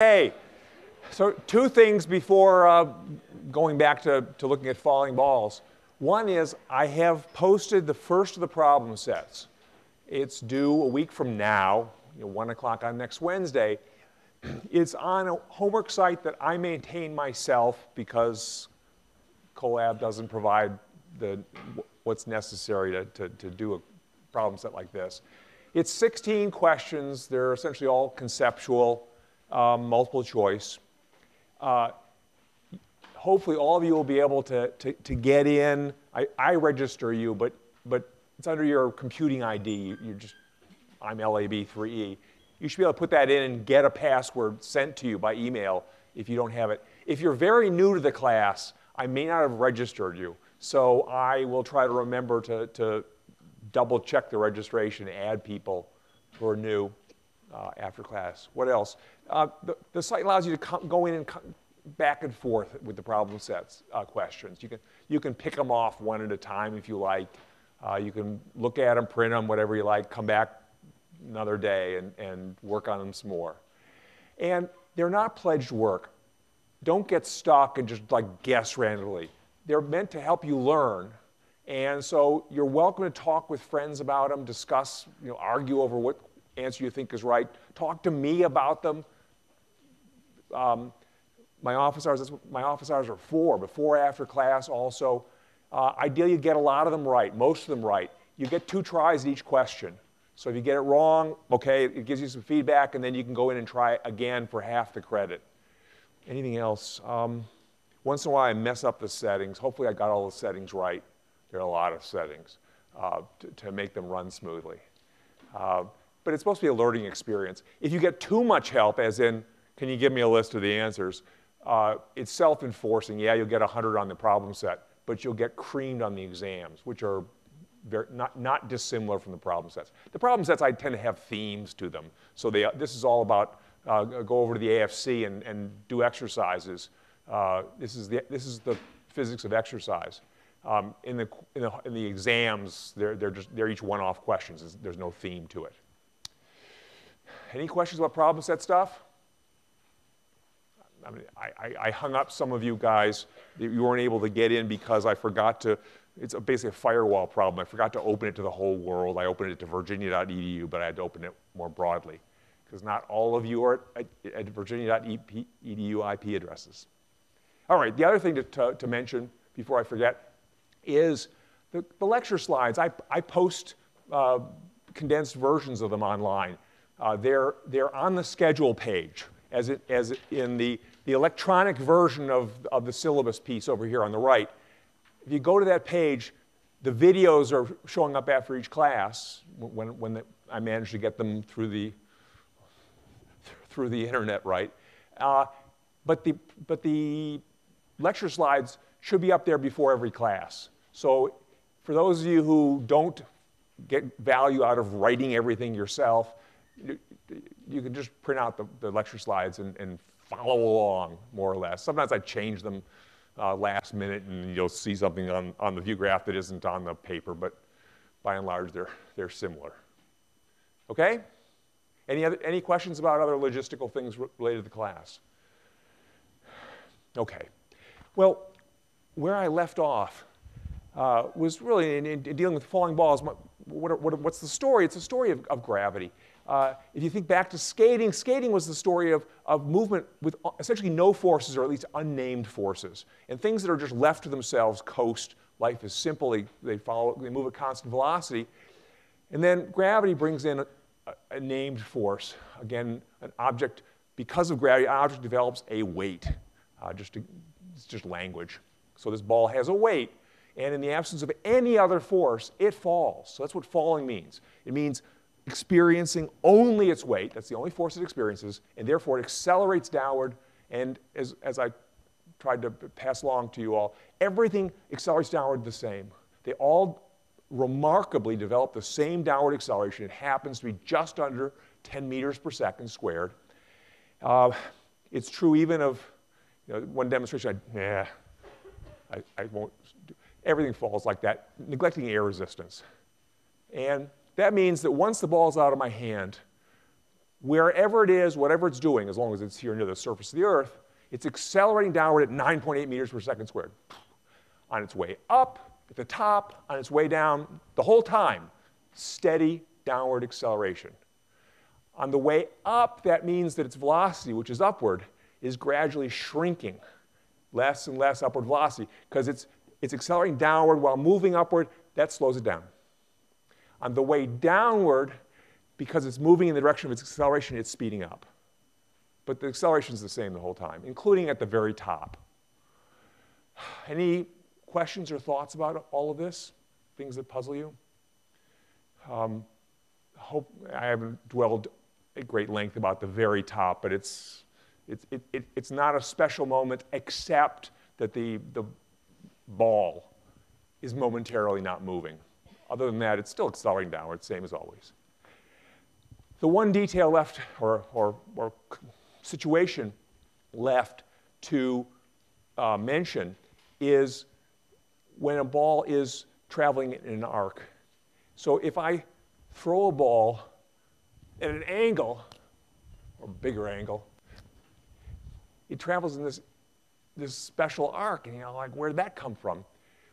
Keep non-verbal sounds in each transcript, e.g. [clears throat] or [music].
Hey, so two things before uh, going back to, to looking at falling balls. One is I have posted the first of the problem sets. It's due a week from now, you know, 1 o'clock on next Wednesday. [clears throat] It's on a homework site that I maintain myself because Collab doesn't provide the, what's necessary to, to, to do a problem set like this. It's 16 questions. They're essentially all conceptual um, multiple choice. Uh, hopefully all of you will be able to, to, to get in. I, I, register you, but, but it's under your computing ID. You, just, I'm LAB3E. You should be able to put that in and get a password sent to you by email if you don't have it. If you're very new to the class, I may not have registered you. So I will try to remember to, to double check the registration, add people who are new uh, after class. What else? Uh, the, the, site allows you to go in and back and forth with the problem sets uh, questions. You can, you can pick them off one at a time if you like. Uh, you can look at them, print them, whatever you like, come back another day and, and work on them some more. And they're not pledged work. Don't get stuck and just like guess randomly. They're meant to help you learn. And so you're welcome to talk with friends about them, discuss, you know, argue over what answer you think is right. Talk to me about them. Um, my office hours, my office hours are four, before, after class also. Uh, ideally, you get a lot of them right, most of them right. You get two tries at each question. So if you get it wrong, okay, it gives you some feedback, and then you can go in and try again for half the credit. Anything else? Um, once in a while, I mess up the settings. Hopefully, I got all the settings right. There are a lot of settings uh, to, to, make them run smoothly. Uh, but it's supposed to be a learning experience. If you get too much help, as in, can you give me a list of the answers, uh, it's self-enforcing. Yeah, you'll get 100 on the problem set, but you'll get creamed on the exams, which are very, not, not dissimilar from the problem sets. The problem sets, I tend to have themes to them. So they, this is all about uh, go over to the AFC and, and do exercises. Uh, this, is the, this is the physics of exercise. Um, in, the, in, the, in the exams, they're, they're, just, they're each one-off questions. There's no theme to it. Any questions about problem set stuff? I, mean, I, I, hung up some of you guys. that You weren't able to get in because I forgot to, it's a, basically a firewall problem. I forgot to open it to the whole world. I opened it to virginia.edu, but I had to open it more broadly because not all of you are at, at virginia.edu IP addresses. All right, the other thing to, to, to mention before I forget is the, the lecture slides. I, I post uh, condensed versions of them online. Uh, they're, they're on the schedule page, as, it, as in the, the electronic version of, of the syllabus piece over here on the right. If you go to that page, the videos are showing up after each class when, when the, I manage to get them through the, through the internet right. Uh, but, the, but the lecture slides should be up there before every class. So for those of you who don't get value out of writing everything yourself, you can just print out the, the lecture slides and, and, follow along, more or less. Sometimes I change them uh, last minute and you'll see something on, on the view graph that isn't on the paper, but by and large, they're, they're similar. Okay? Any, other, any questions about other logistical things related to the class? Okay. Well, where I left off uh, was really in, in, dealing with falling balls. What, what, what's the story? It's a story of, of gravity. Uh, if you think back to skating, skating was the story of, of movement with essentially no forces or at least unnamed forces. And things that are just left to themselves coast. Life is simple. They, follow, they move at constant velocity. And then gravity brings in a, a named force. Again, an object, because of gravity, an object develops a weight. Uh, just it's just language. So this ball has a weight. And in the absence of any other force, it falls. So that's what falling means. It means experiencing only its weight, that's the only force it experiences, and therefore it accelerates downward. And as, as I tried to pass along to you all, everything accelerates downward the same. They all remarkably develop the same downward acceleration. It happens to be just under 10 meters per second squared. Uh, it's true even of you know, one demonstration, I, yeah, I, I won't do. Everything falls like that, neglecting air resistance. And that means that once the ball's out of my hand, wherever it is, whatever it's doing, as long as it's here near the surface of the Earth, it's accelerating downward at 9.8 meters per second squared. On its way up, at the top, on its way down, the whole time, steady downward acceleration. On the way up, that means that its velocity, which is upward, is gradually shrinking, less and less upward velocity, because it's, it's accelerating downward while moving upward, that slows it down. On the way downward, because it's moving in the direction of its acceleration, it's speeding up. But the acceleration is the same the whole time, including at the very top. [sighs] Any questions or thoughts about all of this? Things that puzzle you? Um, hope I haven't dwelled at great length about the very top, but it's, it's, it, it, it's not a special moment except that the, the ball is momentarily not moving. Other than that, it's still accelerating downward, same as always. The one detail left, or, or, or situation left to uh, mention, is when a ball is traveling in an arc. So if I throw a ball at an angle, or bigger angle, it travels in this, this special arc. And you know, like, where did that come from?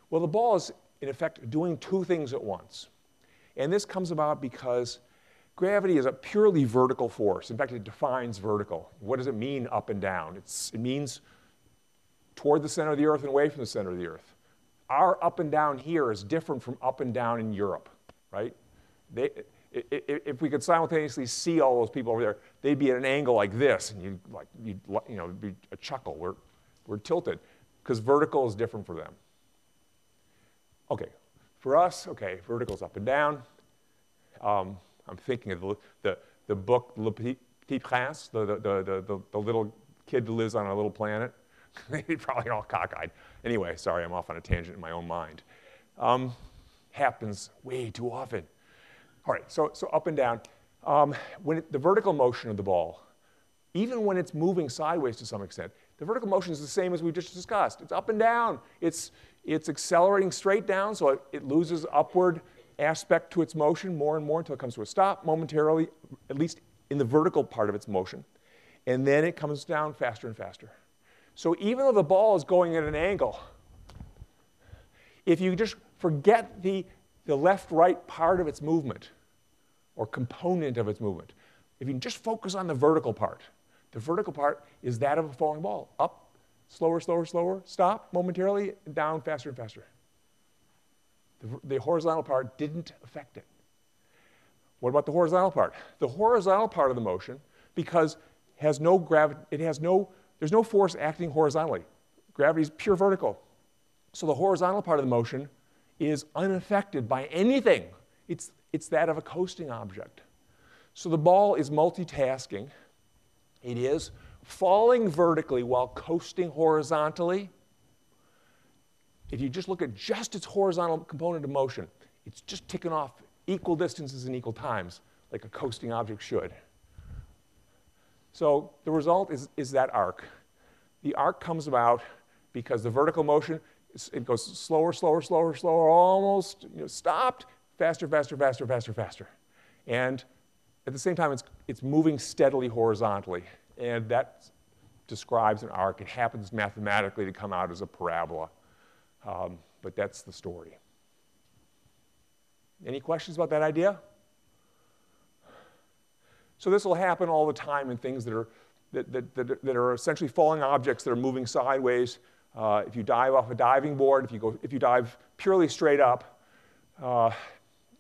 Well, the ball is, in effect, doing two things at once. And this comes about because gravity is a purely vertical force. In fact, it defines vertical. What does it mean up and down? It's, it means toward the center of the earth and away from the center of the earth. Our up and down here is different from up and down in Europe, right? They, if we could simultaneously see all those people over there, they'd be at an angle like this, and you'd like, you'd, you know, it'd be a chuckle. We're, we're tilted because vertical is different for them. Okay, for us, okay, vertical's up and down. Um, I'm thinking of the, the, the book Le Petit Prince, the, the, the, the, the little kid who lives on a little planet. [laughs] He's probably all cockeyed. Anyway, sorry, I'm off on a tangent in my own mind. Um, happens way too often. All right, so, so up and down. Um, when it, the vertical motion of the ball, even when it's moving sideways to some extent, the vertical motion is the same as we just discussed. It's up and down. It's, it's accelerating straight down, so it, it loses upward aspect to its motion more and more until it comes to a stop momentarily, at least in the vertical part of its motion. And then it comes down faster and faster. So even though the ball is going at an angle, if you just forget the, the left right part of its movement or component of its movement, if you just focus on the vertical part, the vertical part is that of a falling ball up, slower, slower, slower, stop momentarily, down faster and faster. The, the horizontal part didn't affect it. What about the horizontal part? The horizontal part of the motion, because has no gravity, it has no, there's no force acting horizontally. Gravity is pure vertical. So the horizontal part of the motion is unaffected by anything. It's, it's that of a coasting object. So the ball is multitasking. It is falling vertically while coasting horizontally if you just look at just its horizontal component of motion, it's just ticking off equal distances and equal times, like a coasting object should. So the result is, is that arc. The arc comes about because the vertical motion, it goes slower, slower, slower, slower, almost you know, stopped, faster, faster, faster, faster, faster. And at the same time, it's, it's moving steadily horizontally. And that describes an arc. It happens mathematically to come out as a parabola. Um, but that's the story. Any questions about that idea? So this will happen all the time in things that are, that, that, that, that are essentially falling objects that are moving sideways. Uh, if you dive off a diving board, if you, go, if you dive purely straight up uh,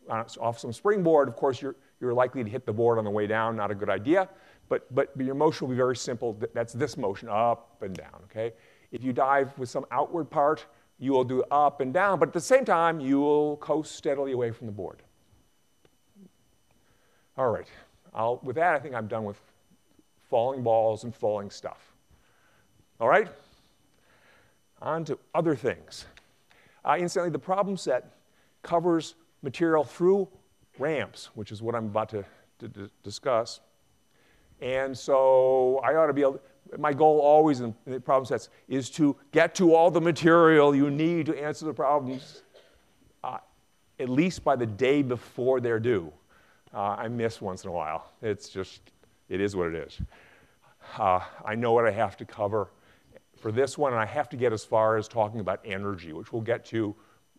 off some springboard, of course, you're, you're likely to hit the board on the way down, not a good idea. But, but your motion will be very simple. That's this motion, up and down, okay? If you dive with some outward part, you will do up and down, but at the same time, you will coast steadily away from the board. All right, I'll, with that, I think I'm done with falling balls and falling stuff. All right? On to other things. Uh, incidentally, the problem set covers material through ramps, which is what I'm about to, to discuss. And so I ought to be able, my goal always in, problem sets is to get to all the material you need to answer the problems uh, at least by the day before they're due. Uh, I miss once in a while. It's just, It is what it is. Uh, I know what I have to cover for this one, and I have to get as far as talking about energy, which we'll get to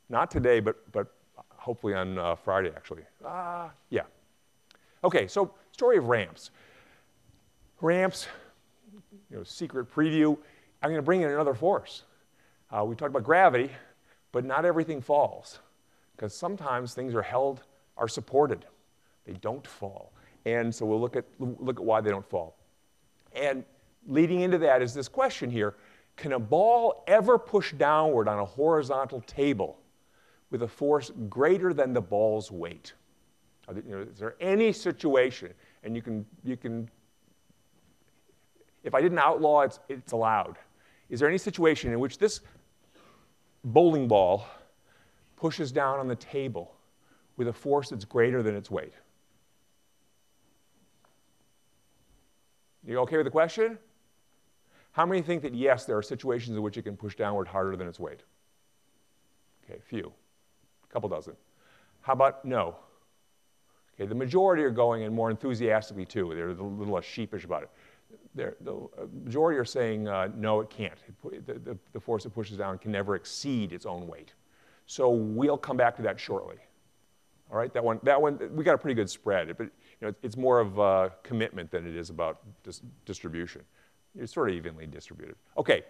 not today, but, but hopefully on uh, Friday, actually. Uh, yeah. Okay, so story of ramps. Ramps, you know, secret preview. I'm going to bring in another force. Uh, we talked about gravity, but not everything falls because sometimes things are held, are supported. They don't fall. And so we'll look at, look at why they don't fall. And leading into that is this question here Can a ball ever push downward on a horizontal table with a force greater than the ball's weight? You know, is there any situation, and you can, you can if I didn't outlaw it, it's allowed. Is there any situation in which this bowling ball pushes down on the table with a force that's greater than its weight? You okay with the question? How many think that yes, there are situations in which it can push downward harder than its weight? Okay, few. A couple dozen. How about no? Okay, the majority are going in more enthusiastically too. They're a little less sheepish about it the uh, majority are saying uh, no, it can't. It, the, the, the, force that pushes down can never exceed its own weight. So we'll come back to that shortly. All right, that one, that one, we got a pretty good spread, but you know, it's more of a commitment than it is about dis distribution. It's sort of evenly distributed. Okay,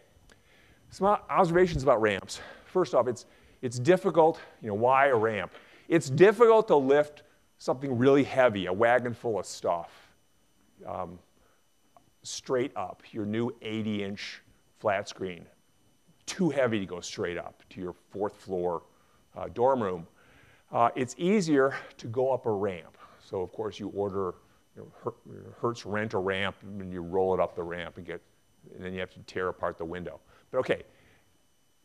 some observations about ramps. First off, it's, it's difficult, you know, why a ramp? It's difficult to lift something really heavy, a wagon full of stuff. Um, straight up, your new 80 inch flat screen. Too heavy to go straight up to your fourth floor uh, dorm room. Uh, it's easier to go up a ramp. So, of course, you order you know, Hertz rent a ramp and you roll it up the ramp and get, and then you have to tear apart the window. But okay,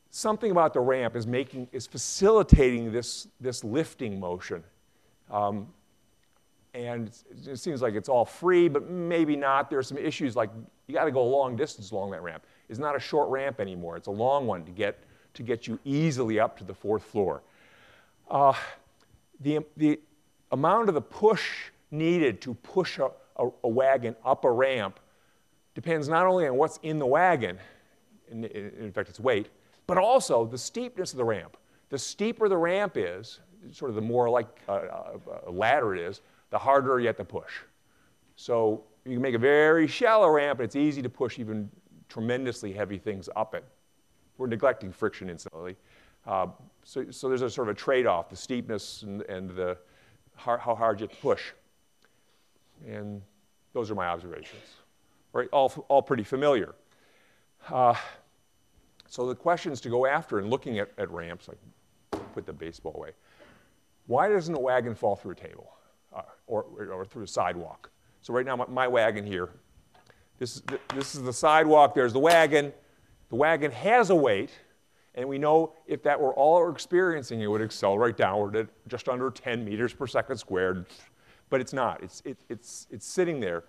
something about the ramp is making, is facilitating this, this lifting motion. Um, and it seems like it's all free, but maybe not. There are some issues like you got to go a long distance along that ramp. It's not a short ramp anymore. It's a long one to get, to get you easily up to the fourth floor. Uh, the, the amount of the push needed to push a, a, a, wagon up a ramp depends not only on what's in the wagon, in, in fact, its weight, but also the steepness of the ramp. The steeper the ramp is, sort of the more like a, a ladder it is, the harder you have to push. So you can make a very shallow ramp, and it's easy to push even tremendously heavy things up it. We're neglecting friction instantly. Uh, so, so there's a sort of a trade-off, the steepness and, and the how, how hard you have to push. And those are my observations. Right, all, all pretty familiar. Uh, so the questions to go after in looking at, at ramps, like put the baseball away. Why doesn't a wagon fall through a table? Uh, or, or through a sidewalk. So right now, my, my wagon here, this is, the, this is the sidewalk, there's the wagon. The wagon has a weight, and we know if that were all we're experiencing, it would accelerate downward at just under 10 meters per second squared. But it's not. It's, it, it's, it's sitting there.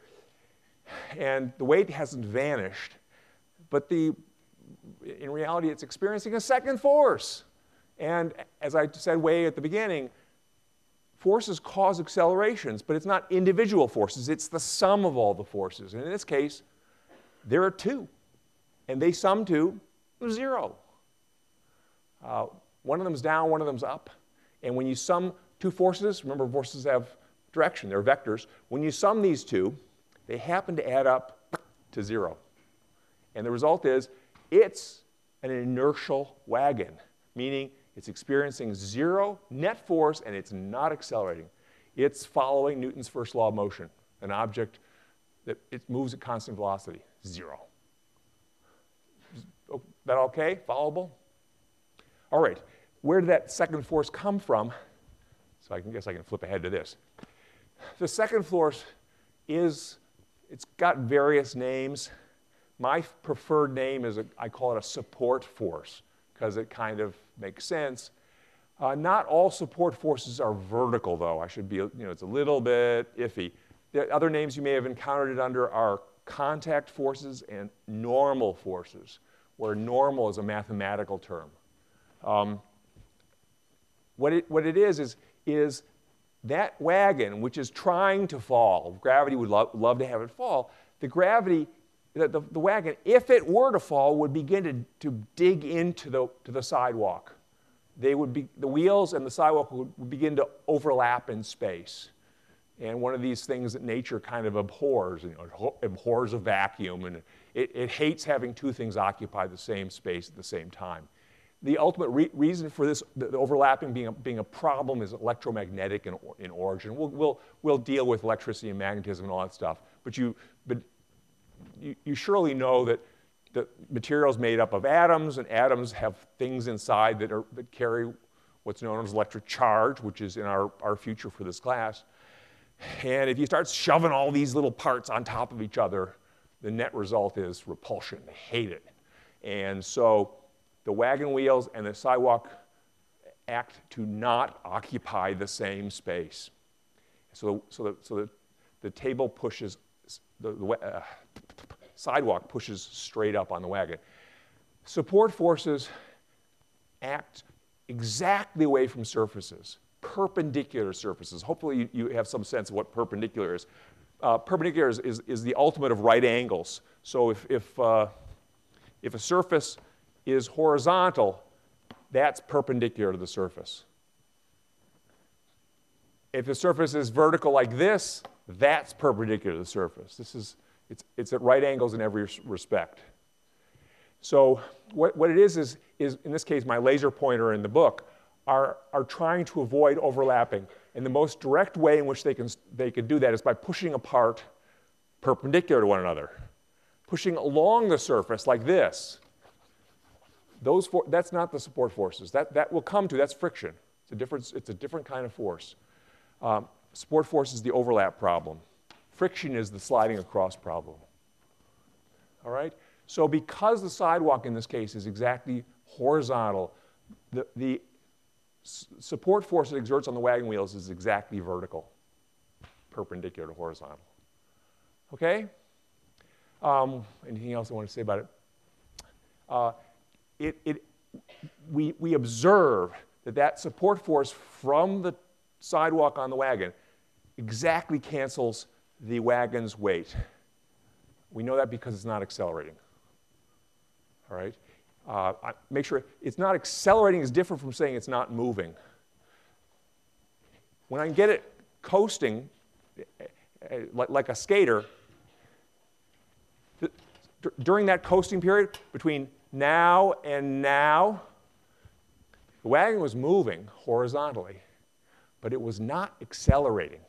And the weight hasn't vanished, but the, in reality, it's experiencing a second force. And as I said way at the beginning, Forces cause accelerations, but it's not individual forces, it's the sum of all the forces. And in this case, there are two, and they sum to zero. Uh, one of them's down, one of them's up. And when you sum two forces, remember forces have direction, they're vectors. When you sum these two, they happen to add up to zero. And the result is it's an inertial wagon, meaning it's experiencing zero net force and it's not accelerating. It's following Newton's first law of motion, an object that it moves at constant velocity, zero. Oh, that okay? Followable? All right, where did that second force come from? So I can guess I can flip ahead to this. The second force is, it's got various names. My preferred name is, a, I call it a support force because it kind of makes sense. Uh, not all support forces are vertical, though. I should be, you know, it's a little bit iffy. The other names you may have encountered it under are contact forces and normal forces, where normal is a mathematical term. Um, what, it, what it is, is, is that wagon, which is trying to fall, gravity would lo- love to have it fall, the gravity, the, the, the, wagon, if it were to fall, would begin to, to dig into the, to the sidewalk. They would be, the wheels and the sidewalk would, begin to overlap in space. And one of these things that nature kind of abhors, you know, abhors a vacuum, and it, it hates having two things occupy the same space at the same time the ultimate re reason for this, the, the overlapping being a, being a problem is electromagnetic in, in origin. We'll, we'll, we'll deal with electricity and magnetism and all that stuff, but you, but you, you surely know that the materials made up of atoms, and atoms have things inside that, are, that carry what's known as electric charge, which is in our, our future for this class. And if you start shoving all these little parts on top of each other, the net result is repulsion. They hate it. And so the wagon wheels and the sidewalk act to not occupy the same space. So, so, the, so the, the table pushes, the, the uh, sidewalk pushes straight up on the wagon. Support forces act exactly away from surfaces, perpendicular surfaces. Hopefully, you, you have some sense of what perpendicular is. Uh, perpendicular is, is, is, the ultimate of right angles. So if, if, uh, if a surface is horizontal, that's perpendicular to the surface. If the surface is vertical like this, that's perpendicular to the surface. This is, it's, it's at right angles in every respect. So what, what it is, is, is, in this case, my laser pointer in the book, are, are trying to avoid overlapping. And the most direct way in which they can, they can do that is by pushing apart perpendicular to one another. Pushing along the surface like this. Those for, that's not the support forces. That, that will come to, that's friction. It's a different, it's a different kind of force. Um, support force is the overlap problem. Friction is the sliding across problem. All right? So because the sidewalk in this case is exactly horizontal, the, the support force it exerts on the wagon wheels is exactly vertical, perpendicular to horizontal. Okay? Um, anything else I want to say about it? Uh, it, it, we, we observe that that support force from the sidewalk on the wagon exactly cancels the wagon's weight. We know that because it's not accelerating. All right? Uh, make sure it's not accelerating is different from saying it's not moving. When I get it coasting, eh, eh, like, like a skater, during that coasting period between now and now, the wagon was moving horizontally, but it was not accelerating.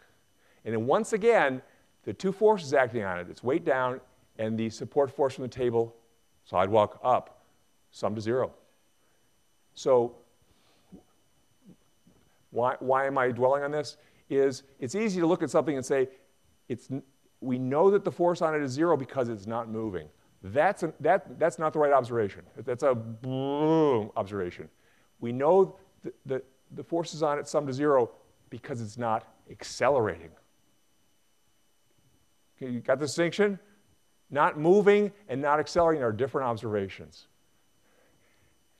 And then once again, the two forces acting on it, its weight down and the support force from the table, sidewalk up, sum to zero. So why, why am I dwelling on this? Is it's easy to look at something and say, it's, we know that the force on it is zero because it's not moving. That's, that, that's not the right observation. That's a boom observation. We know the, the, the forces on it sum to zero because it's not accelerating. Okay, you got the distinction? Not moving and not accelerating are different observations.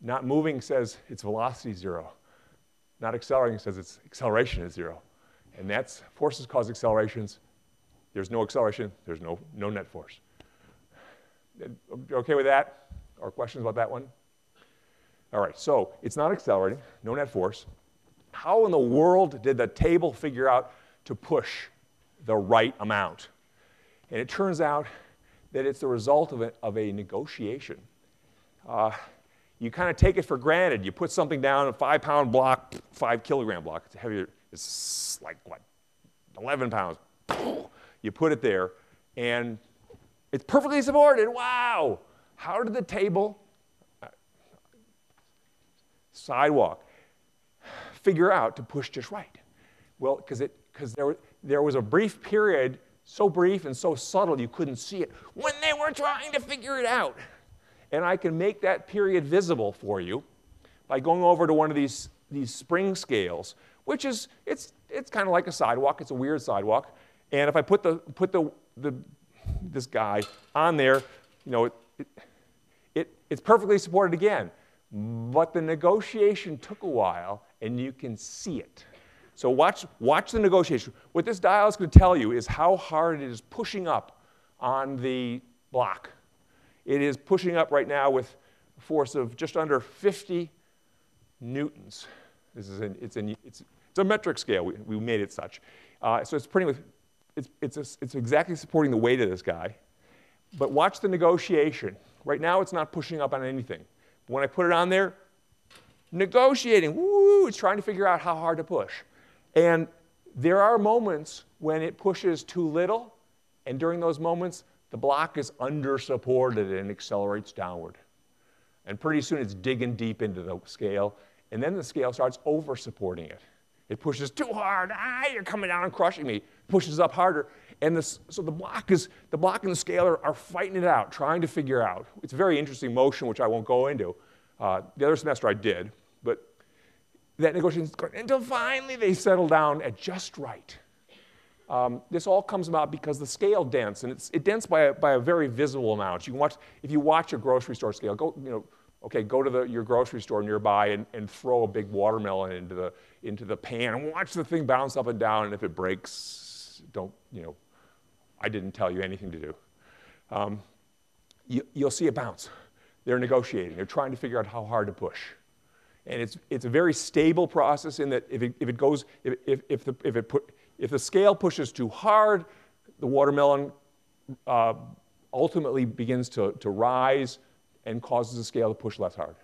Not moving says its velocity is zero. Not accelerating says its acceleration is zero. And that's forces cause accelerations. There's no acceleration, there's no, no net force. Okay with that? Or questions about that one? All right, so it's not accelerating, no net force. How in the world did the table figure out to push the right amount? And it turns out that it's the result of a, of a negotiation. Uh, you kind of take it for granted. You put something down, a five pound block, five kilogram block. It's heavier, it's like what, 11 pounds. You put it there, and it's perfectly supported. Wow. How did the table, uh, sidewalk, figure out to push just right? Well, because there, there was a brief period, so brief and so subtle you couldn't see it, when they were trying to figure it out. And I can make that period visible for you by going over to one of these, these spring scales, which is, it's, it's kind of like a sidewalk. It's a weird sidewalk. And if I put the, put the, the this guy on there, you know, it, it, it's perfectly supported again. But the negotiation took a while, and you can see it. So watch, watch the negotiation. What this dial is going to tell you is how hard it is pushing up on the block. It is pushing up right now with a force of just under 50 newtons. This is an, it's, an, it's, it's a metric scale. We, we made it such. Uh, so it's pretty it's, it's, a, it's exactly supporting the weight of this guy. But watch the negotiation. Right now, it's not pushing up on anything. When I put it on there, negotiating, woo, it's trying to figure out how hard to push. And there are moments when it pushes too little, and during those moments, the block is under supported and accelerates downward. And pretty soon it's digging deep into the scale, and then the scale starts over supporting it. It pushes too hard. Ah, you're coming down and crushing me. Pushes up harder. And this, so the block is the block and the scale are, are, fighting it out, trying to figure out. It's a very interesting motion, which I won't go into. Uh, the other semester I did, that negotiation until finally they settle down at just right. Um, this all comes about because the scale dents, and it's, it dents by a, by a very visible amount. You watch, if you watch a grocery store scale, go, you know, okay, go to the, your grocery store nearby and, and throw a big watermelon into the, into the pan and watch the thing bounce up and down, and if it breaks, don't, you know, I didn't tell you anything to do. Um, you, you'll see it bounce. They're negotiating. They're trying to figure out how hard to push. And it's, it's a very stable process in that if it, if it goes, if, if, if, the, if, it put, if the scale pushes too hard, the watermelon uh, ultimately begins to, to rise and causes the scale to push less hard.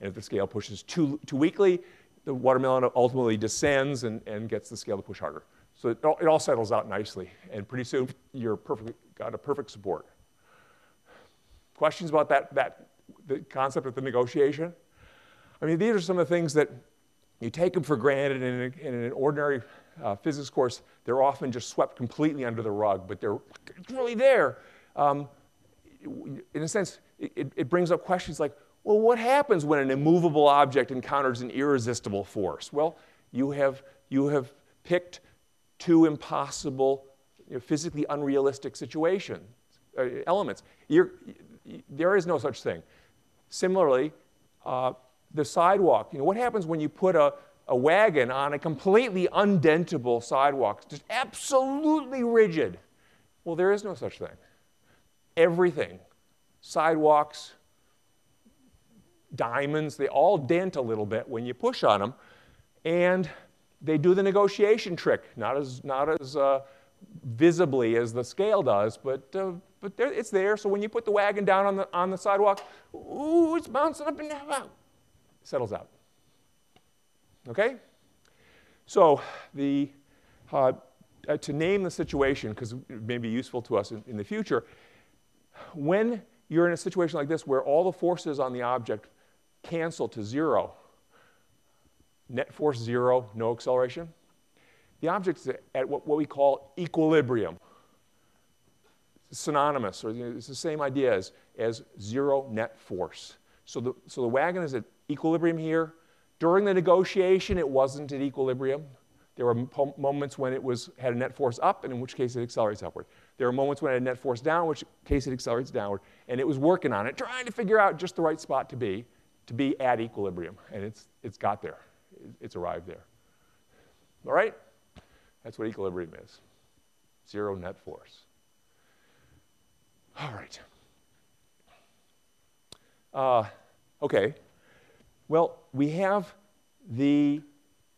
And if the scale pushes too, too weakly, the watermelon ultimately descends and, and gets the scale to push harder. So it all, it all settles out nicely. And pretty soon, you're perfect, got a perfect support. Questions about that, that the concept of the negotiation? I mean, these are some of the things that you take them for granted in, in an ordinary uh, physics course. They're often just swept completely under the rug, but they're really there. Um, in a sense, it, it brings up questions like, well, what happens when an immovable object encounters an irresistible force? Well, you have, you have picked two impossible, you know, physically unrealistic situations, uh, elements. You're, there is no such thing. Similarly, uh, the sidewalk. You know, what happens when you put a, a wagon on a completely undentable sidewalk, just absolutely rigid? Well, there is no such thing. Everything, sidewalks, diamonds, they all dent a little bit when you push on them. And they do the negotiation trick, not as, not as uh, visibly as the scale does, but, uh, but there, it's there. So when you put the wagon down on the, on the sidewalk, ooh, it's bouncing up and down settles out. Okay? So the, uh, uh, to name the situation, because it may be useful to us in, in the future, when you're in a situation like this where all the forces on the object cancel to zero, net force zero, no acceleration, the object is at what, what we call equilibrium. Synonymous, or you know, it's the same idea as, as zero net force. So the, so the wagon is at equilibrium here. During the negotiation, it wasn't at equilibrium. There were moments when it was, had a net force up, and in which case it accelerates upward. There are moments when it had a net force down, which case it accelerates downward. And it was working on it, trying to figure out just the right spot to be, to be at equilibrium. And it's, it's got there. It's arrived there. All right? That's what equilibrium is. Zero net force. All right. Uh, okay. Well, we have the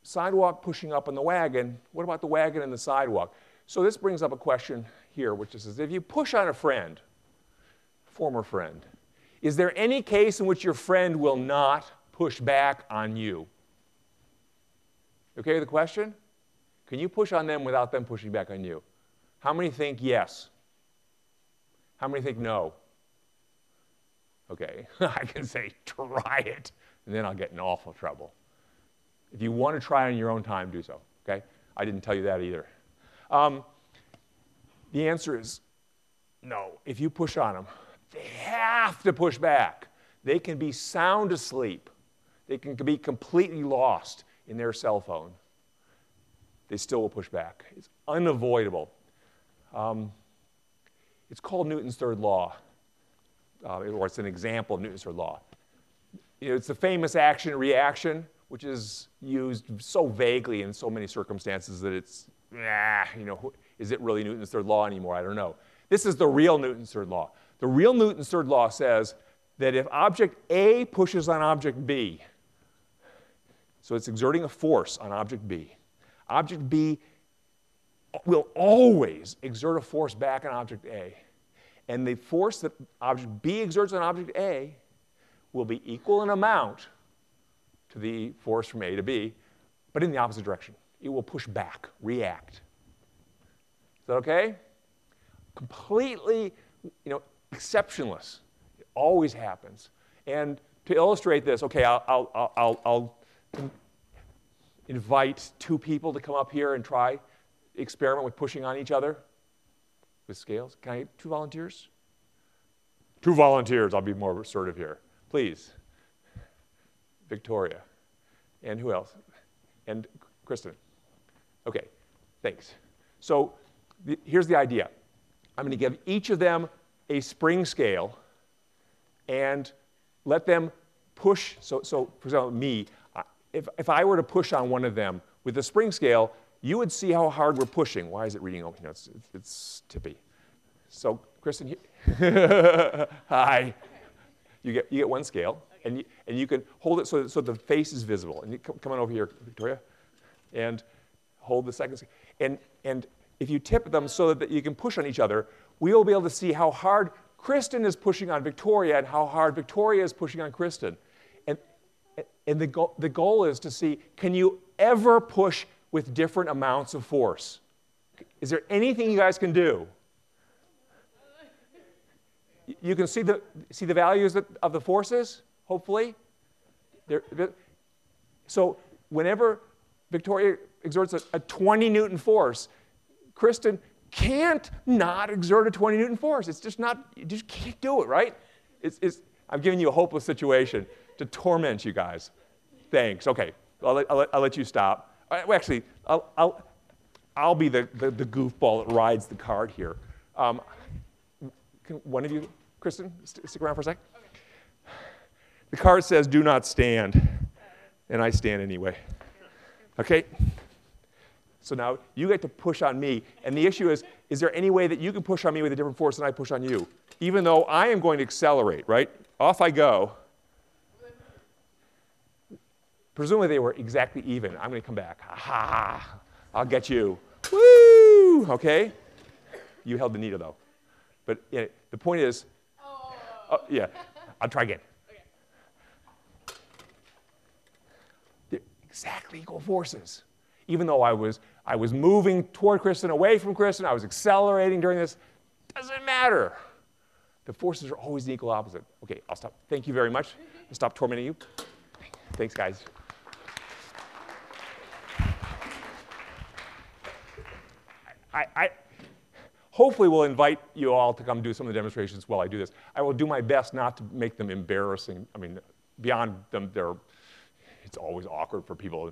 sidewalk pushing up on the wagon. What about the wagon and the sidewalk? So this brings up a question here, which is if you push on a friend, former friend, is there any case in which your friend will not push back on you? Okay, the question? Can you push on them without them pushing back on you? How many think yes? How many think no? Okay, [laughs] I can say try it and then I'll get in awful trouble. If you want to try on your own time, do so. Okay? I didn't tell you that either. Um, the answer is no. If you push on them, they have to push back. They can be sound asleep. They can be completely lost in their cell phone. They still will push back. It's unavoidable. Um, it's called Newton's third law, uh, or it's an example of Newton's third law you know, it's the famous action reaction which is used so vaguely in so many circumstances that it's, ah, you know, is it really Newton's third law anymore? I don't know. This is the real Newton's third law. The real Newton's third law says that if object A pushes on object B, so it's exerting a force on object B, object B will always exert a force back on object A. And the force that object B exerts on object A will be equal in amount to the force from A to B, but in the opposite direction. It will push back, react. Is that okay? Completely, you know, exceptionless. It always happens. And to illustrate this, okay, I'll, I'll, I'll, I'll invite two people to come up here and try experiment with pushing on each other with scales. Can I get two volunteers? Two volunteers, I'll be more assertive here. Please. Victoria. And who else? And Kristen. Okay, thanks. So the, here's the idea. I'm going to give each of them a spring scale and let them push. So, so for example, me, if, if I were to push on one of them with the spring scale, you would see how hard we're pushing. Why is it reading over? You know, it's, it's tippy. So, Kristen, [laughs] hi. You get, you get one scale, okay. and, you, and you can hold it so, so the face is visible. And you come, come on over here, Victoria, and hold the second scale. And, and if you tip them so that you can push on each other, we'll be able to see how hard Kristen is pushing on Victoria and how hard Victoria is pushing on Kristen. And, and the, go- the goal is to see can you ever push with different amounts of force? Is there anything you guys can do? You can see the, see the values of the forces, hopefully. They're, so whenever Victoria exerts a, a 20 Newton force, Kristen can't not exert a 20 Newton force. It's just not, you just can't do it, right? It's, it's, I'm giving you a hopeless situation to torment you guys. Thanks. Okay, I'll let, I'll let, I'll let you stop. Uh, well, actually, I'll, I'll, I'll be the, the, the, goofball that rides the card here. Um, can one of you, Kristen, st- stick around for a sec? Okay. The card says, do not stand. And I stand anyway. Okay? So now you get to push on me. And the issue is, is there any way that you can push on me with a different force than I push on you? Even though I am going to accelerate, right? Off I go. Presumably they were exactly even. I'm going to come back. Ha ha! I'll get you. Woo! Okay? You held the needle though. But know, the point is, oh. yeah, I'll try again. Okay. Exactly equal forces. Even though I was, I was moving toward Kristen, away from Kristen, I was accelerating during this, doesn't matter. The forces are always the equal opposite. Okay, I'll stop. Thank you very much. I'll stop tormenting you. Thanks, guys. I, I, hopefully will invite you all to come do some of the demonstrations while I do this. I will do my best not to make them embarrassing. I mean, beyond them, they're, it's always awkward for people.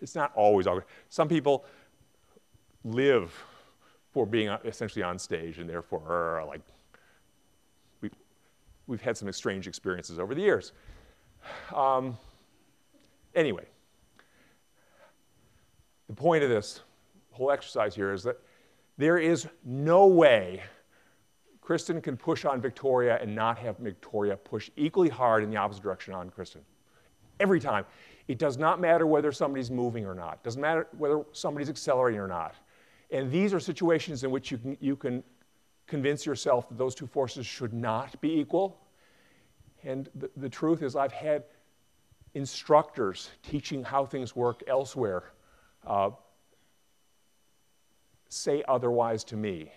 It's not always awkward. Some people live for being essentially on stage and therefore like we, we've had some strange experiences over the years. Um, anyway, the point of this whole exercise here is that there is no way Kristen can push on Victoria and not have Victoria push equally hard in the opposite direction on Kristen. Every time. It does not matter whether somebody's moving or not. It doesn't matter whether somebody's accelerating or not. And these are situations in which you can, you can convince yourself that those two forces should not be equal. And the, the truth is, I've had instructors teaching how things work elsewhere uh, say otherwise to me.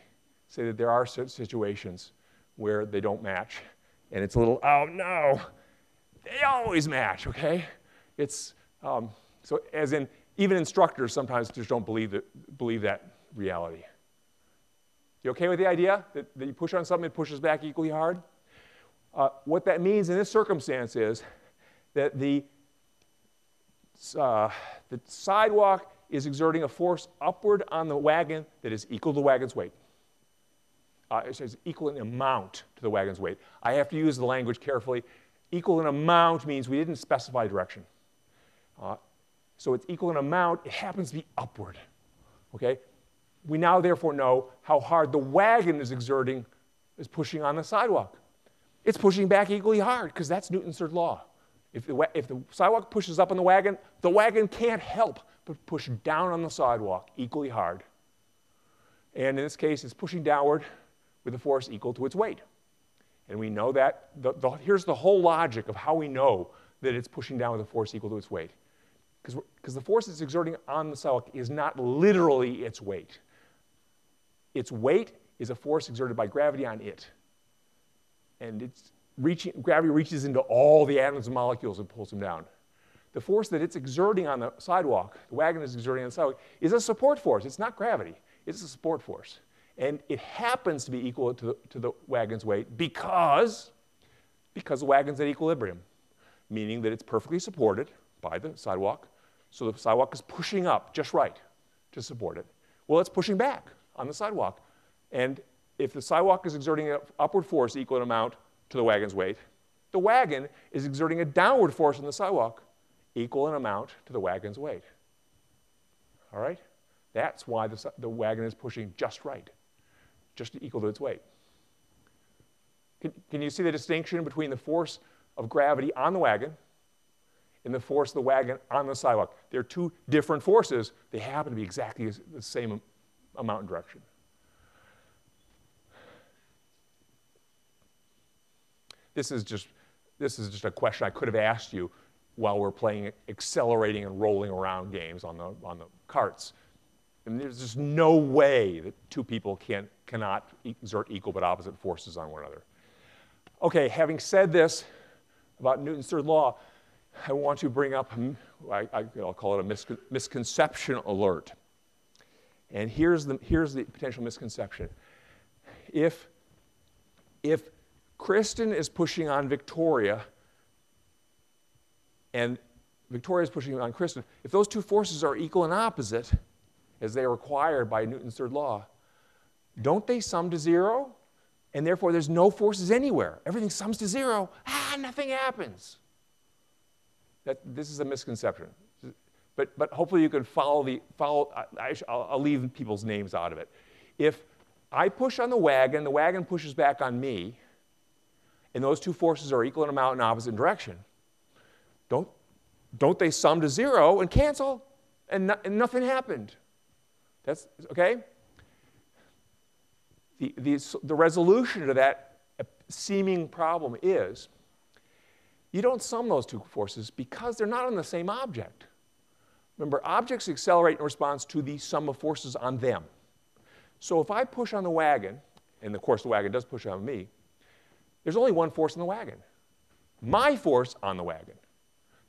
Say that there are situations where they don't match. And it's a little, oh no, they always match, okay? It's, um, so as in, even instructors sometimes just don't believe that, believe that reality. You okay with the idea that, that you push on something, it pushes back equally hard? Uh, what that means in this circumstance is that the, uh, the sidewalk is exerting a force upward on the wagon that is equal to the wagon's weight. Uh, it says equal in amount to the wagon's weight. I have to use the language carefully. equal in amount means we didn't specify direction. Uh, so it's equal in amount, it happens to be upward. Okay? We now therefore know how hard the wagon is exerting, is pushing on the sidewalk. It's pushing back equally hard because that's Newton's third law. If the, if the sidewalk pushes up on the wagon, the wagon can't help but push down on the sidewalk equally hard. And in this case, it's pushing downward with a force equal to its weight. And we know that. The, the, here's the whole logic of how we know that it's pushing down with a force equal to its weight. Because the force it's exerting on the sidewalk is not literally its weight. Its weight is a force exerted by gravity on it. And it's reaching, gravity reaches into all the atoms and molecules and pulls them down. The force that it's exerting on the sidewalk, the wagon is exerting on the sidewalk, is a support force. It's not gravity, it's a support force. And it happens to be equal to, to the wagon's weight because, because the wagon's at equilibrium, meaning that it's perfectly supported by the sidewalk. So the sidewalk is pushing up just right to support it. Well, it's pushing back on the sidewalk. And if the sidewalk is exerting an upward force equal in amount to the wagon's weight, the wagon is exerting a downward force on the sidewalk equal in amount to the wagon's weight. All right? That's why the, the wagon is pushing just right, just equal to its weight. Can, can you see the distinction between the force of gravity on the wagon and the force of the wagon on the sidewalk? They're two different forces. They happen to be exactly the same amount and direction. This is just this is just a question I could have asked you while we're playing accelerating and rolling around games on the on the carts. And there's just no way that two people can cannot exert equal but opposite forces on one another. Okay, having said this about Newton's third law, I want to bring up, hmm, I, will call it a miscon misconception alert. And here's the, here's the potential misconception. If, if Kristen is pushing on Victoria and Victoria is pushing on Kristen, if those two forces are equal and opposite, as they are required by Newton's third law, don't they sum to zero? And therefore, there's no forces anywhere. Everything sums to zero. Ah, nothing happens. That, this is a misconception. But, but hopefully you can follow the, follow, I, will leave people's names out of it. If I push on the wagon, the wagon pushes back on me, and those two forces are equal in amount in opposite direction, don't, don't they sum to zero and cancel, and, no, and nothing happened? That's, okay? The, the, the resolution to that seeming problem is you don't sum those two forces because they're not on the same object. Remember, objects accelerate in response to the sum of forces on them. So if I push on the wagon, and of course the wagon does push on me, there's only one force in the wagon my force on the wagon.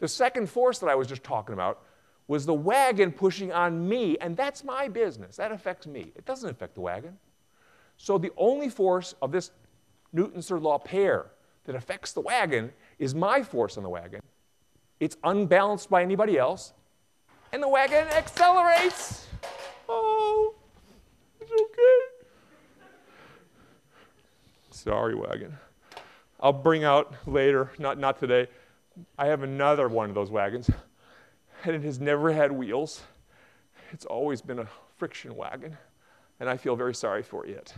The second force that I was just talking about was the wagon pushing on me, and that's my business. That affects me. It doesn't affect the wagon. So the only force of this Newton's third law pair that affects the wagon is my force on the wagon. It's unbalanced by anybody else, and the wagon accelerates. Oh, it's okay. Sorry, wagon. I'll bring out later, not, not today. I have another one of those wagons, [laughs] and it has never had wheels. It's always been a friction wagon, and I feel very sorry for it.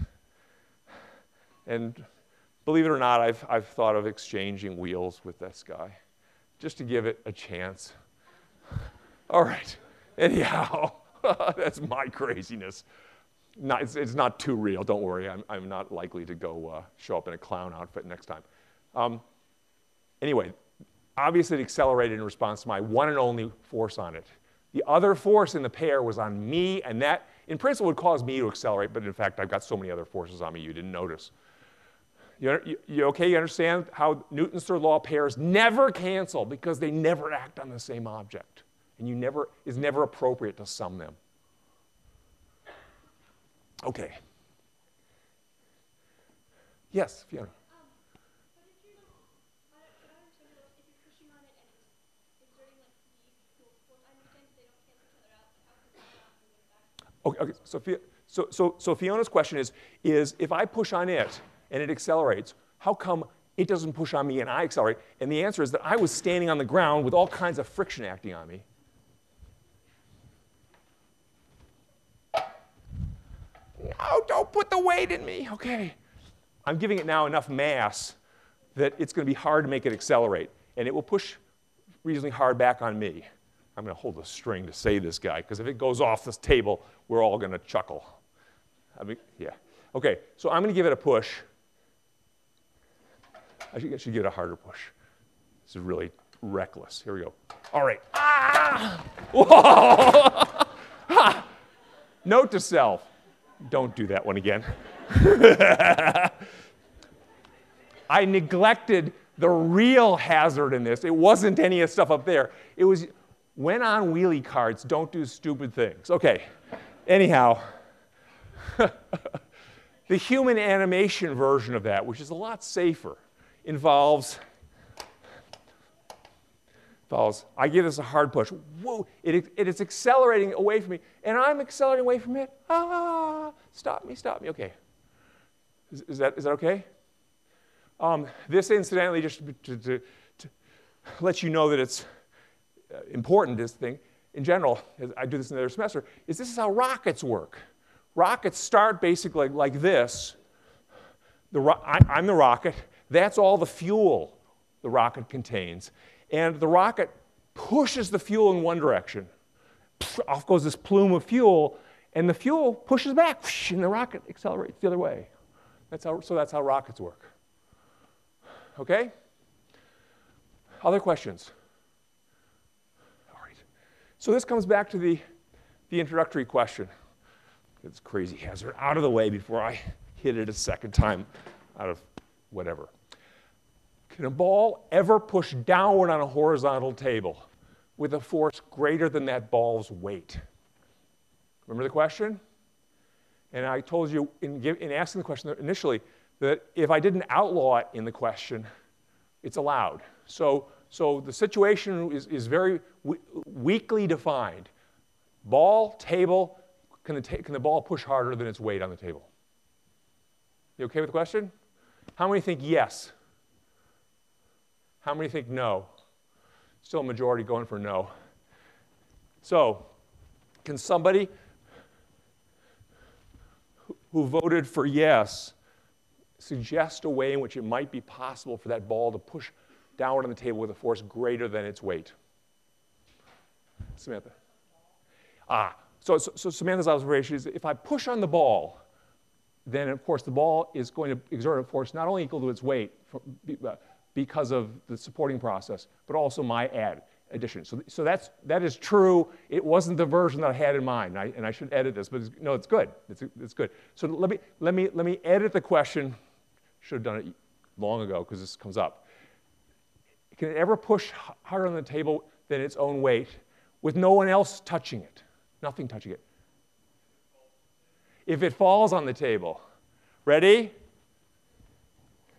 And believe it or not, I've, I've thought of exchanging wheels with this guy just to give it a chance. [laughs] All right. Anyhow, [laughs] that's my craziness. Not, it's, it's, not too real. Don't worry. I'm, I'm not likely to go uh, show up in a clown outfit next time. Um, anyway, obviously it accelerated in response to my one and only force on it. The other force in the pair was on me, and that, in principle, would cause me to accelerate, but in fact, I've got so many other forces on me you didn't notice. You, you, you okay? You understand how Newton's third law pairs never cancel because they never act on the same object and you never is never appropriate to sum them. Okay. Yes, Fiona. Okay, okay. So, so, so, so Fiona's question is, is if I push on it and it accelerates, how come it doesn't push on me and I accelerate. And the answer is that I was standing on the ground with all kinds of friction acting on me. No, don't put the weight in me. Okay. I'm giving it now enough mass that it's going to be hard to make it accelerate. And it will push reasonably hard back on me. I'm going to hold the string to say this guy, because if it goes off this table, we're all going to chuckle. I mean, yeah. Okay, so I'm going to give it a push. I should, I should give it a harder push. This is really reckless. Here we go. All right. Ah! [laughs] Whoa! Note to self don't do that one again. [laughs] I neglected the real hazard in this. It wasn't any of stuff up there. It was when on wheelie carts, don't do stupid things. Okay, anyhow, [laughs] the human animation version of that, which is a lot safer, involves, involves I give this a hard push. Whoa, it, it is accelerating away from me, and I'm accelerating away from it. Ah, stop me, stop me. Okay. Is, is that, is that okay? Um, this, incidentally, just to, to, to let you know that it's Uh, important, this thing, in general, I do this in the other semester, is this is how rockets work. Rockets start basically like this. The I, I'm the rocket. That's all the fuel the rocket contains. And the rocket pushes the fuel in one direction. Off goes this plume of fuel, and the fuel pushes back, and the rocket accelerates the other way. That's how, so that's how rockets work. Okay? Other questions? So this comes back to the, the introductory question. It's crazy hazard out of the way before I hit it a second time out of whatever. Can a ball ever push downward on a horizontal table with a force greater than that ball's weight? Remember the question? And I told you in, in asking the question initially that if I didn't outlaw it in the question, it's allowed. So so the situation is, is very weakly defined. Ball, table, can the, ta- can the ball push harder than its weight on the table? You okay with the question? How many think yes? How many think no? Still a majority going for no. So, can somebody who voted for yes suggest a way in which it might be possible for that ball to push downward on the table with a force greater than its weight. Samantha. Ah, so, so, so Samantha's observation is if I push on the ball, then of course the ball is going to exert a force not only equal to its weight uh, because of the supporting process, but also my add addition. So, so that's, that is true. It wasn't the version that I had in mind, and I, and I should edit this, but it's, no, it's good. It's, it's good. So let me, let, me, let me edit the question. Should have done it long ago because this comes up. Can it ever push harder on the table than its own weight with no one else touching it? Nothing touching it. If it falls on the table, ready?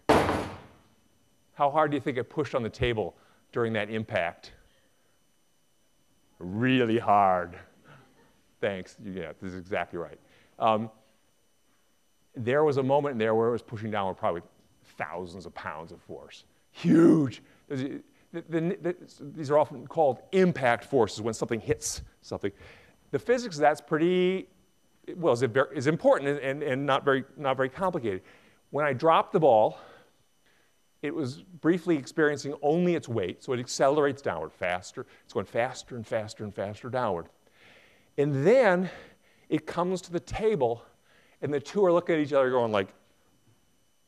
How hard do you think it pushed on the table during that impact? Really hard. Thanks. Yeah, this is exactly right. Um, there was a moment there where it was pushing down with probably thousands of pounds of force. Huge. The, the, the, these are often called impact forces when something hits something. The physics of that's pretty, well, is, is important and, and not, very, not very complicated. When I dropped the ball, it was briefly experiencing only its weight, so it accelerates downward faster. It's going faster and faster and faster downward. And then it comes to the table, and the two are looking at each other going like,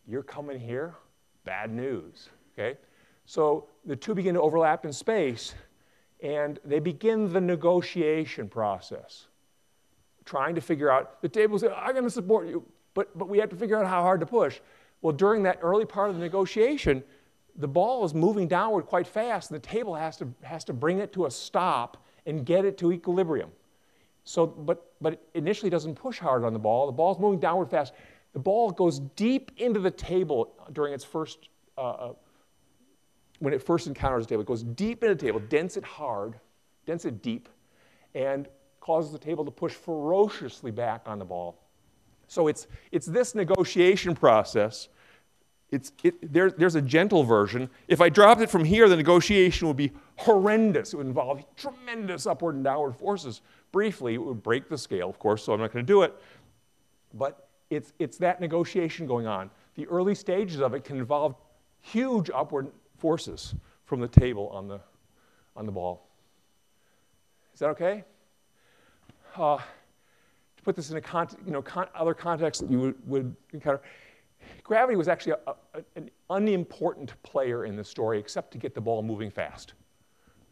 you're coming here? Bad news, okay? So the two begin to overlap in space, and they begin the negotiation process, trying to figure out the table says, I'm going to support you, but, but we have to figure out how hard to push. Well, during that early part of the negotiation, the ball is moving downward quite fast, and the table has to, has to bring it to a stop and get it to equilibrium. So, but, but it initially doesn't push hard on the ball. The ball's moving downward fast. The ball goes deep into the table during its first uh, uh when it first encounters the table. It goes deep into the table, dents it hard, dents it deep, and causes the table to push ferociously back on the ball. So it's, it's this negotiation process it's, it, there, there's a gentle version. If I dropped it from here, the negotiation would be horrendous. It would involve tremendous upward and downward forces. Briefly, it would break the scale, of course, so I'm not going to do it. But it's, it's that negotiation going on. The early stages of it can involve huge upward forces from the table on the, on the ball. Is that okay? Uh, to put this in a con- you know, con- other context that you would, would encounter, gravity was actually a, a, an unimportant player in the story except to get the ball moving fast.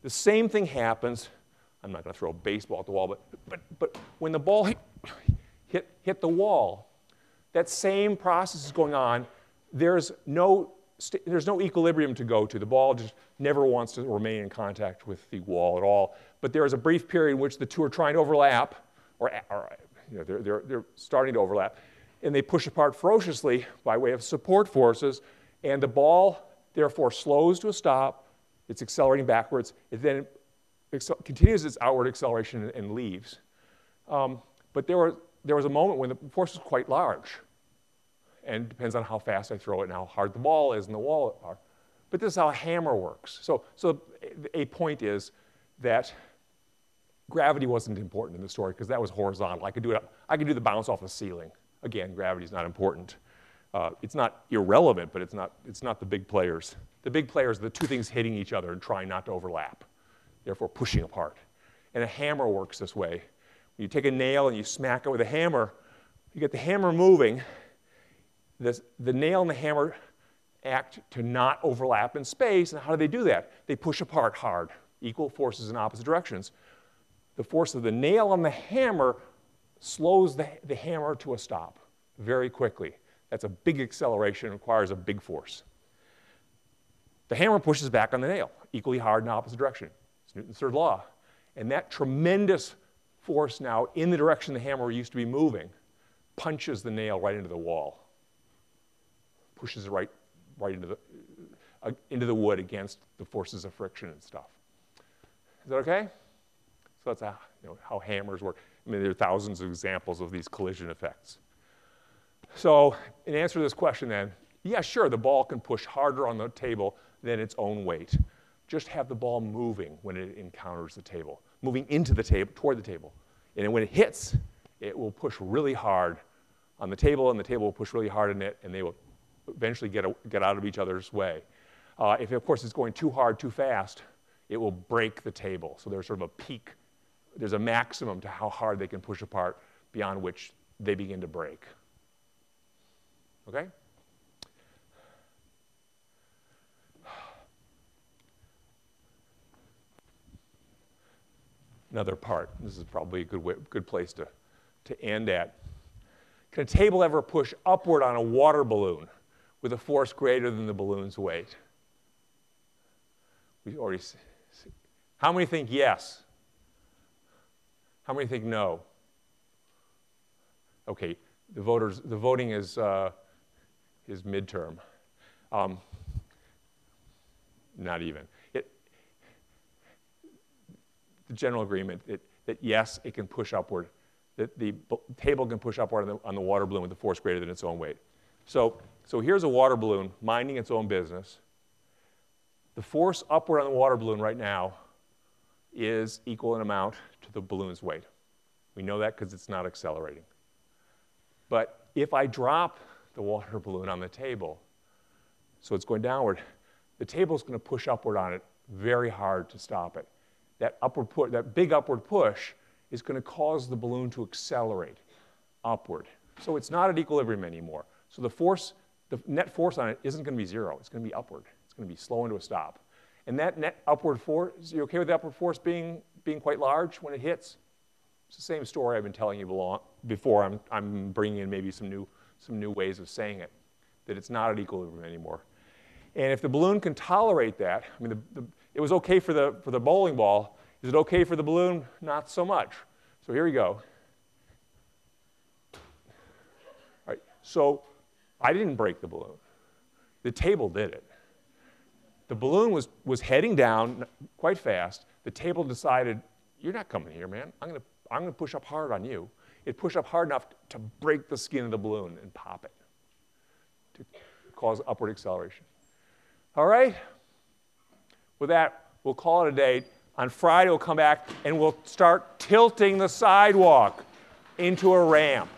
The same thing happens. I'm not going to throw a baseball at the wall, but, but, but when the ball hit, hit, hit the wall, that same process is going on. There's no, there's no equilibrium to go to. The ball just never wants to remain in contact with the wall at all. But there is a brief period in which the two are trying to overlap, or, or you know, they're, they're, they're starting to overlap and they push apart ferociously by way of support forces, and the ball therefore slows to a stop. It's accelerating backwards. It then continues its outward acceleration and, leaves. Um, but there, were, there was a moment when the force was quite large, and it depends on how fast I throw it and how hard the ball is and the wall are. But this is how a hammer works. So, so a point is that gravity wasn't important in the story because that was horizontal. I could do it. I could do the bounce off the ceiling. Again, gravity is not important. Uh, it's not irrelevant, but it's not, it's not the big players. The big players are the two things hitting each other and trying not to overlap, therefore pushing apart. And a hammer works this way. When you take a nail and you smack it with a hammer, you get the hammer moving. This, the nail and the hammer act to not overlap in space. And how do they do that? They push apart hard, equal forces in opposite directions. The force of the nail on the hammer slows the, the hammer to a stop very quickly. That's a big acceleration, requires a big force. The hammer pushes back on the nail, equally hard in opposite direction. It's Newton's third law. And that tremendous force now in the direction the hammer used to be moving punches the nail right into the wall, pushes right, right into, the, uh, into the wood against the forces of friction and stuff. Is that okay? So that's how, you know, how hammers work. I mean, there are thousands of examples of these collision effects. So, in answer to this question, then, yeah, sure, the ball can push harder on the table than its own weight. Just have the ball moving when it encounters the table, moving into the table, toward the table. And when it hits, it will push really hard on the table, and the table will push really hard on it, and they will eventually get, a, get out of each other's way. Uh, if, of course, it's going too hard, too fast, it will break the table. So there's sort of a peak there's a maximum to how hard they can push apart beyond which they begin to break. Okay? Another part. This is probably a good, way, good place to, to end at. Can a table ever push upward on a water balloon with a force greater than the balloon's weight? We already see. How many think yes? How many think no? Okay, the voters, the voting is, uh, is midterm. Um, not even. It, the general agreement it, that yes, it can push upward, that the table can push upward on the, on the water balloon with a force greater than its own weight. So, so here's a water balloon minding its own business. The force upward on the water balloon right now is equal in amount to the balloon's weight. We know that because it's not accelerating. But if I drop the water [laughs] balloon on the table, so it's going downward, the table is going to push upward on it very hard to stop it. That, upward pu- that big upward push is going to cause the balloon to accelerate upward. So it's not at equilibrium anymore. So the force, the net force on it isn't going to be zero. It's going to be upward. It's going to be slowing into a stop. And that net upward force, you okay with the upward force being, being quite large when it hits? It's the same story I've been telling you before. I'm, I'm bringing in maybe some new, some new ways of saying it, that it's not at equilibrium anymore. And if the balloon can tolerate that, I mean, the, the, it was okay for the, for the bowling ball. Is it okay for the balloon? Not so much. So here we go. All right, so I didn't break the balloon. The table did it. The balloon was, was heading down quite fast. The table decided, You're not coming here, man. I'm going to I'm going to push up hard on you. It pushed up hard enough to break the skin of the balloon and pop it, to cause upward acceleration. All right? With that, we'll call it a day. On Friday, we'll come back and we'll start tilting the sidewalk into a ramp.